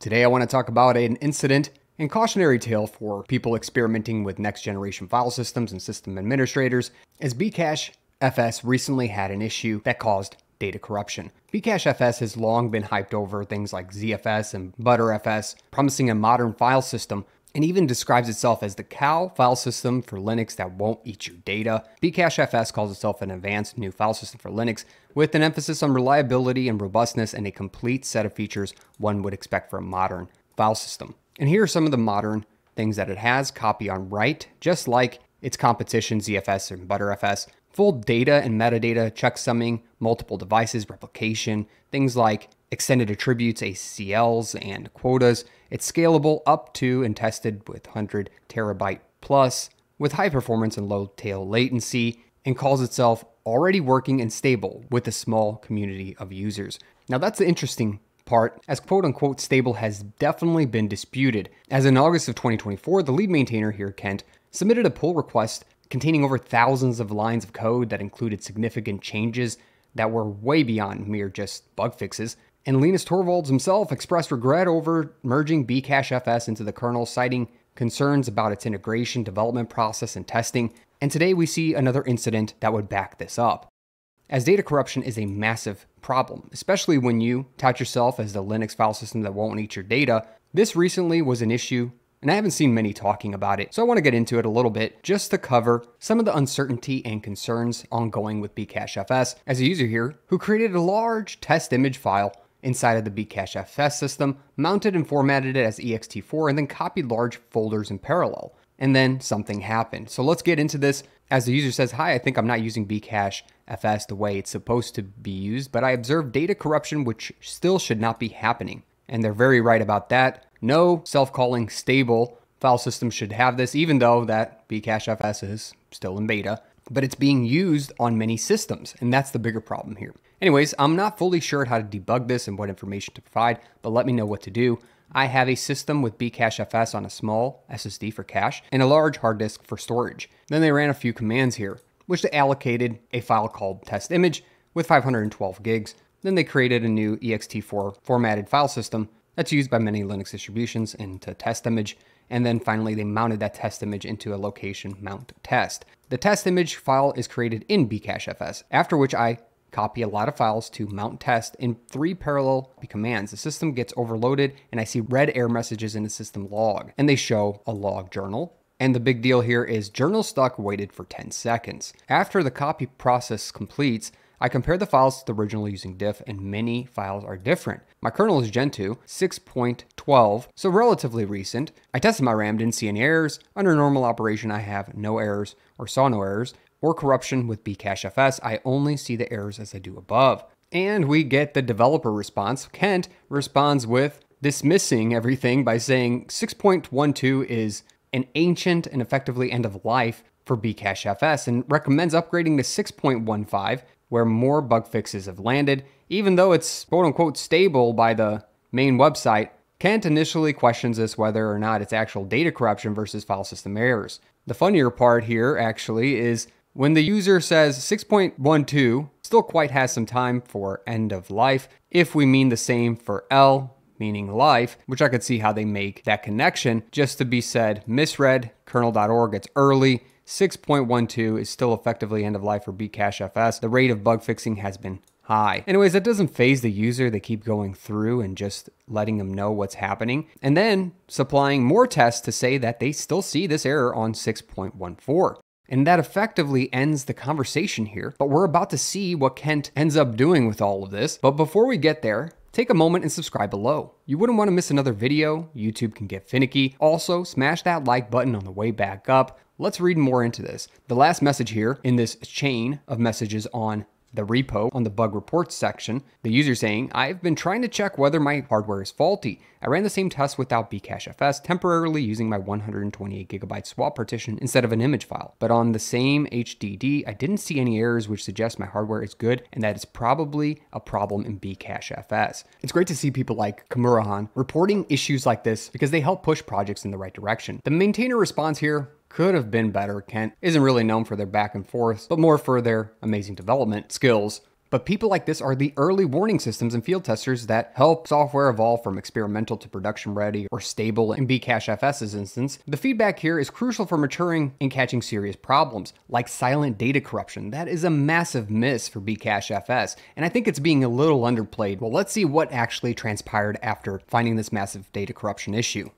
Today I want to talk about an incident and cautionary tale for people experimenting with next generation file systems and system administrators, as Bcache FS recently had an issue that caused data corruption. Bcache FS has long been hyped over things like ZFS and Btrfs, promising a modern file system and even describes itself as the cow file system for Linux that won't eat your data. Bcache FS calls itself an advanced new file system for Linux with an emphasis on reliability and robustness and a complete set of features one would expect for a modern file system. And here are some of the modern things that it has copy on write, just like its competition ZFS and Btrfs, full data and metadata checksumming, multiple devices, replication, things like extended attributes, ACLs, and quotas. It's scalable up to and tested with 100 terabyte plus with high performance and low tail latency and calls itself already working and stable with a small community of users. Now that's the interesting part, as quote unquote stable has definitely been disputed. As in August of 2024, the lead maintainer here, Kent, submitted a pull request containing over thousands of lines of code that included significant changes that were way beyond mere just bug fixes. And Linus Torvalds himself expressed regret over merging Bcache FS into the kernel, citing concerns about its integration, development process, and testing. And today we see another incident that would back this up. As data corruption is a massive problem, especially when you tout yourself as the Linux file system that won't eat your data, this recently was an issue and I haven't seen many talking about it, so I want to get into it a little bit just to cover some of the uncertainty and concerns ongoing with Bcache FS as a user here who created a large test image file inside of the Bcache FS system, mounted and formatted it as ext4, and then copied large folders in parallel. And then something happened. So let's get into this. As the user says, Hi, I think I'm not using Bcache FS the way it's supposed to be used, but I observed data corruption, which still should not be happening. And they're very right about that. No self-calling stable file system should have this, even though that Bcache FS is still in beta, but it's being used on many systems, and that's the bigger problem here. Anyways, I'm not fully sure how to debug this and what information to provide, but let me know what to do. I have a system with Bcache FS on a small SSD for cache and a large hard disk for storage. Then they ran a few commands here, which they allocated a file called test image with 512 gigs. Then they created a new ext4 formatted file system that's used by many Linux distributions into test image. And then finally, they mounted that test image into a location mount test. The test image file is created in Bcachefs, after which I copy a lot of files to mount test in three parallel commands. The system gets overloaded and I see red error messages in the system log and they show a log journal. And the big deal here is journal stuck waited for 10 seconds. After the copy process completes, I compare the files to the original using diff and many files are different. My kernel is Gentoo 6.12, so relatively recent. I tested my RAM, didn't see any errors. Under normal operation, I have no errors or saw no errors or corruption with Bcachefs. I only see the errors as I do above. And we get the developer response. Kent responds with dismissing everything by saying 6.12 is an ancient and effectively end of life for Bcachefs and recommends upgrading to 6.15 where more bug fixes have landed. Even though it's quote unquote stable by the main website, Kent initially questions this whether or not it's actual data corruption versus file system errors. The funnier part here actually is when the user says 6.12 still quite has some time for end of life, if we mean the same for L, meaning life, which I could see how they make that connection just to be said misread kernel.org, it's early, 6.12 is still effectively end of life for Bcachefs. The rate of bug fixing has been high. Anyways, that doesn't faze the user. They keep going through and just letting them know what's happening. And then supplying more tests to say that they still see this error on 6.14. And that effectively ends the conversation here. But we're about to see what Kent ends up doing with all of this. But before we get there, take a moment and subscribe below. You wouldn't want to miss another video. YouTube can get finicky. Also, smash that like button on the way back up. Let's read more into this. The last message here in this chain of messages on the repo on the bug reports section, the user saying, I've been trying to check whether my hardware is faulty. I ran the same test without Bcachefs, temporarily using my 128 gigabyte swap partition instead of an image file. But on the same HDD, I didn't see any errors which suggest my hardware is good and that it's probably a problem in Bcachefs. It's great to see people like Kamurahan reporting issues like this because they help push projects in the right direction. The maintainer response here could have been better. Kent isn't really known for their back and forth, but more for their amazing development skills. But people like this are the early warning systems and field testers that help software evolve from experimental to production ready or stable in Bcachefs's instance. The feedback here is crucial for maturing and catching serious problems, like silent data corruption. That is a massive miss for Bcachefs, and I think it's being a little underplayed. Well, let's see what actually transpired after finding this massive data corruption issue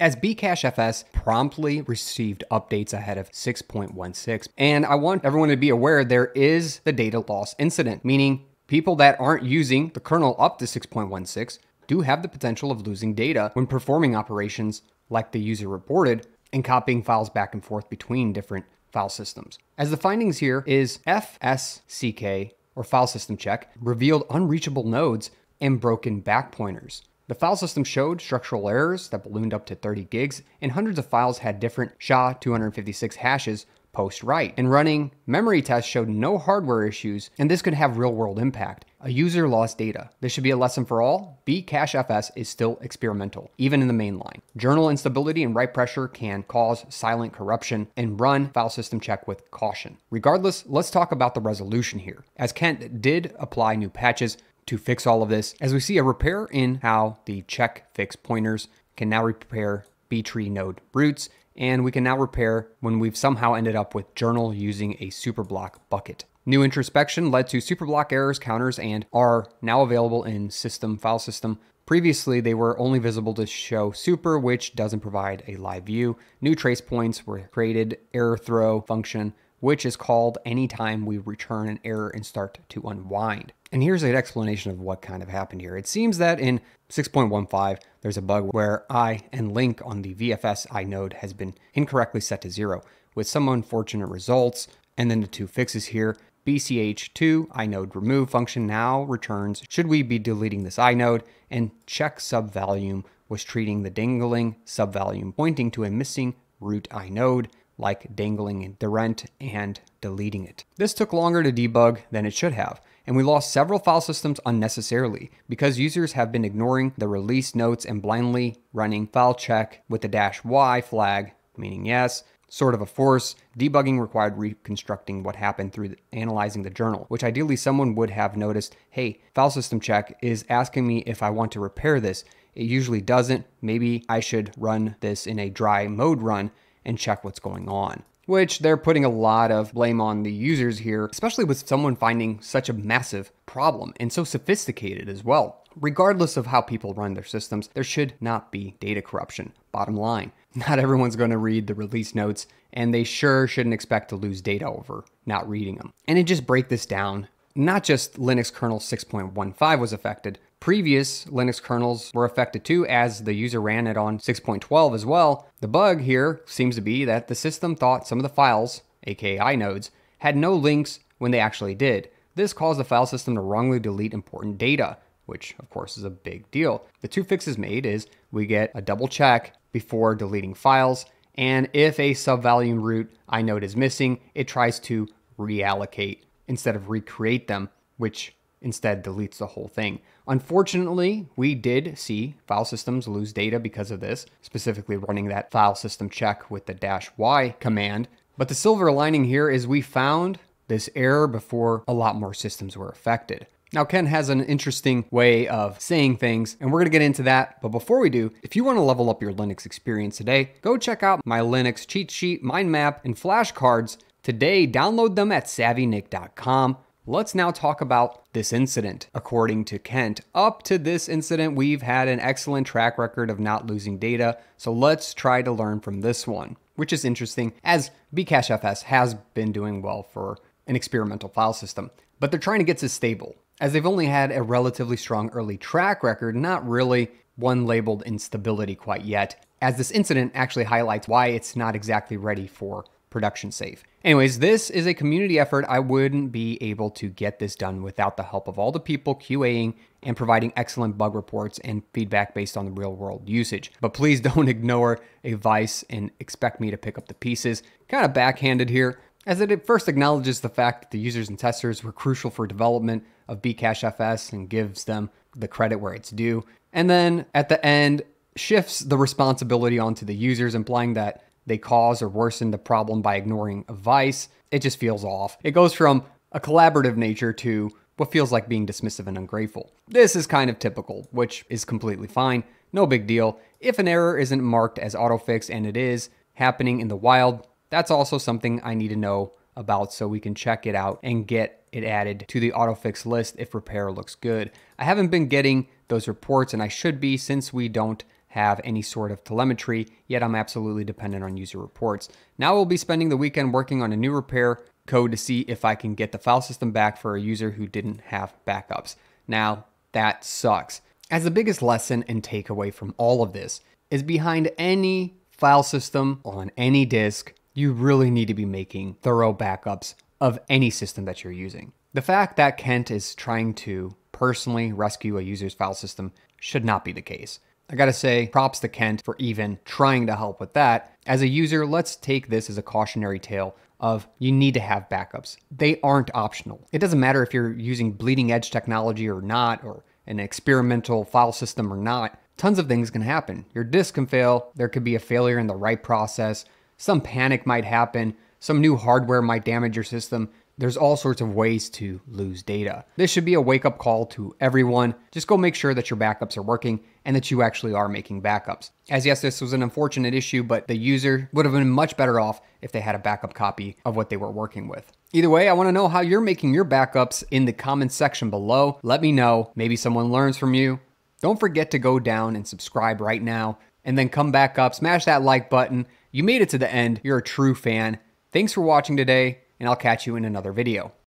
as Bcachefs promptly received updates ahead of 6.16. And I want everyone to be aware there is the data loss incident, meaning people that aren't using the kernel up to 6.16 do have the potential of losing data when performing operations like the user reported and copying files back and forth between different file systems. As the findings here is FSCK or file system check revealed unreachable nodes and broken back pointers. The file system showed structural errors that ballooned up to 30 gigs, and hundreds of files had different SHA-256 hashes post-write. And running memory tests showed no hardware issues, and this could have real-world impact. A user lost data. This should be a lesson for all. Bcachefs is still experimental, even in the mainline. Journal instability and write pressure can cause silent corruption, and run file system check with caution. Regardless, let's talk about the resolution here. As Kent did apply new patches, to fix all of this, as we see a repair in how the check fix pointers can now repair B-tree node roots, and we can now repair when we've somehow ended up with journal using a superblock bucket. New introspection led to superblock errors counters and are now available in system file system. Previously, they were only visible to show super, which doesn't provide a live view. New trace points were created, error throw function, which is called anytime we return an error and start to unwind. And here's an explanation of what kind of happened here. It seems that in 6.15, there's a bug where I and link on the VFS inode has been incorrectly set to zero, with some unfortunate results. And then the two fixes here. BCH2 inode remove function now returns should we be deleting this inode, and check subvolume was treating the dangling subvolume pointing to a missing root inode like dangling dirent and deleting it. This took longer to debug than it should have, and we lost several file systems unnecessarily because users have been ignoring the release notes and blindly running file check with the dash Y flag, meaning yes, sort of a force. Debugging required reconstructing what happened through analyzing the journal, which ideally someone would have noticed, hey, file system check is asking me if I want to repair this. It usually doesn't. Maybe I should run this in a dry mode run and check what's going on. Which they're putting a lot of blame on the users here, especially with someone finding such a massive problem and so sophisticated as well. Regardless of how people run their systems, there should not be data corruption. Bottom line, not everyone's going to read the release notes, and they sure shouldn't expect to lose data over not reading them. And to just break this down, not just Linux kernel 6.15 was affected, Previous Linux kernels were affected too as the user ran it on 6.12 as well. The bug here seems to be that the system thought some of the files, aka inodes, had no links when they actually did. This caused the file system to wrongly delete important data, which of course is a big deal. The two fixes made is we get a double check before deleting files, and if a subvolume root inode is missing, it tries to reallocate instead of recreate them, which instead deletes the whole thing. Unfortunately, we did see file systems lose data because of this, specifically running that file system check with the dash Y command. But the silver lining here is we found this error before a lot more systems were affected. Now, Ken has an interesting way of saying things, and we're gonna get into that. But before we do, if you wanna level up your Linux experience today, go check out my Linux cheat sheet, mind map, and flashcards. Today, download them at savvynik.com. Let's now talk about this incident. According to Kent, up to this incident, we've had an excellent track record of not losing data, so let's try to learn from this one, which is interesting as Bcachefs has been doing well for an experimental file system, but they're trying to get to stable. As they've only had a relatively strong early track record, not really one labeled instability quite yet, as this incident actually highlights why it's not exactly ready for production safe. Anyways, this is a community effort. I wouldn't be able to get this done without the help of all the people QAing and providing excellent bug reports and feedback based on the real world usage. But please don't ignore advice and expect me to pick up the pieces. Kind of backhanded here, as it first acknowledges the fact that the users and testers were crucial for development of Bcachefs and gives them the credit where it's due. And then at the end, shifts the responsibility onto the users, implying that they cause or worsen the problem by ignoring advice. It just feels off. It goes from a collaborative nature to what feels like being dismissive and ungrateful. This is kind of typical, which is completely fine. No big deal. If an error isn't marked as autofix and it is happening in the wild, that's also something I need to know about so we can check it out and get it added to the autofix list if repair looks good. I haven't been getting those reports and I should be since we don't have any sort of telemetry, yet I'm absolutely dependent on user reports. Now we'll be spending the weekend working on a new repair code to see if I can get the file system back for a user who didn't have backups. Now, that sucks. As the biggest lesson and takeaway from all of this is behind any file system on any disk, you really need to be making thorough backups of any system that you're using. The fact that Kent is trying to personally rescue a user's file system should not be the case. I gotta say, props to Kent for even trying to help with that. As a user, let's take this as a cautionary tale of you need to have backups. They aren't optional. It doesn't matter if you're using bleeding edge technology or not, or an experimental file system or not. Tons of things can happen. Your disk can fail, there could be a failure in the write process, some panic might happen, some new hardware might damage your system. There's all sorts of ways to lose data. This should be a wake up call to everyone. Just go make sure that your backups are working and that you actually are making backups. As yes, this was an unfortunate issue, but the user would have been much better off if they had a backup copy of what they were working with. Either way, I want to know how you're making your backups in the comments section below. Let me know. Maybe someone learns from you. Don't forget to go down and subscribe right now and then come back up, smash that like button. You made it to the end. You're a true fan. Thanks for watching today, and I'll catch you in another video.